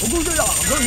不够这样，可以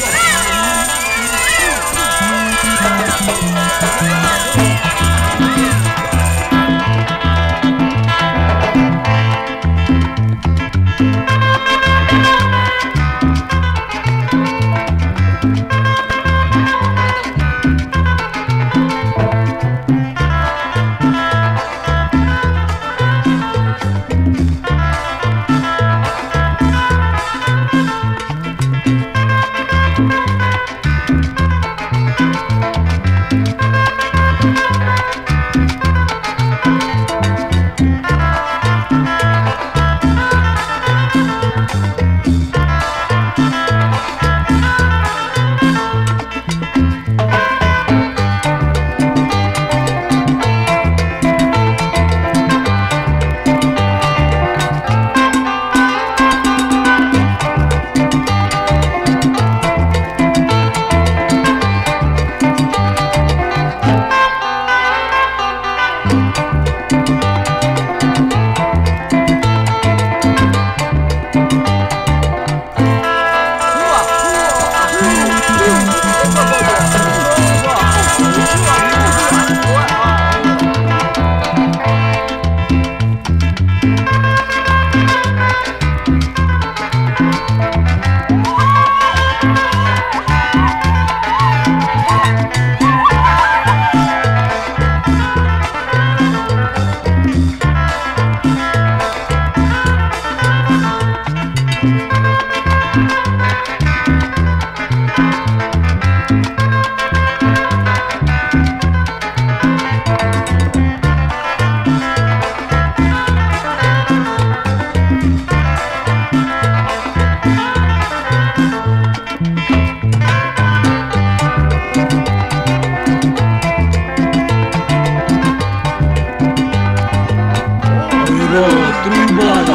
Road through water.